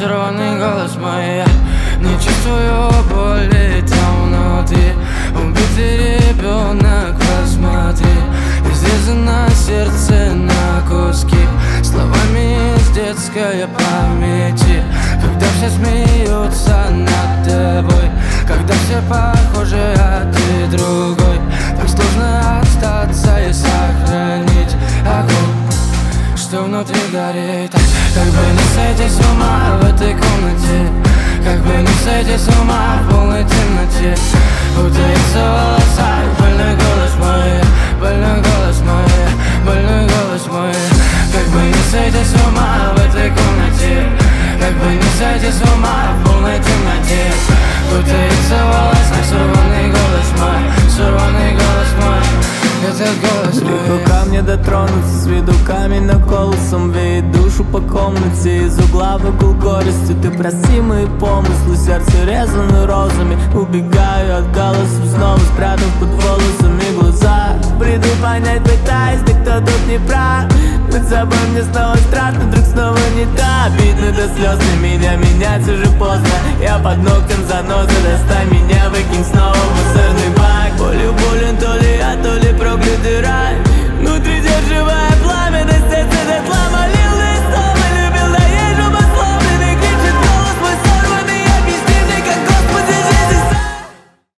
Сорванный голос мой. Не чувствую боли там внутри. Убитый ребенок, посмотри. Изрезано сердце на куски. Словами из детской памяти. Когда все смеются над тобой. Когда все похожи, а ты другой. Так сложно остаться и сохранить огонь что внутри горит. Как бы не сойти с ума в полной темноте. Утаится в волосах больной голос мой Больной голос мой, больной голос мой. Как бы не сойти с ума в этой комнате Как бы не сойти с ума в полной темноте. Утаится в волосах сорванный голос мой Сорванный голос мой этот голос мой. Ко мне дотронуться с виду каменным голосом Веет душу по комнате Из угла в угол горести Ты прости мои помыслы. Сердце резаны розами Убегаю от голосов Снова спрятав под волосами глаза. Приду понять, пытаюсь Ты кто тут не прав. Быть собой мне снова страшно Вдруг снова не так Обидно до слез для меня Менять уже поздно. Я под ногтем заноза Достань меня, выкинь снова в мусорный бак